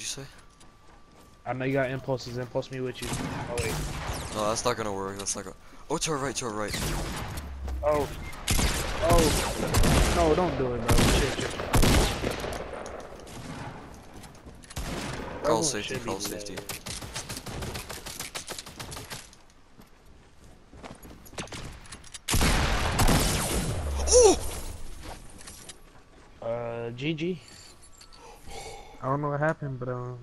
you say? I know you got impulses. Impulse me with you. Oh wait. No, that's not gonna work. That's not gonna. Oh, to our right, to our right. Oh. Oh. No, don't do it, bro. Shit, shit. Call Everyone safety, call safety. Oh! Uh, GG. I don't know what happened, but um,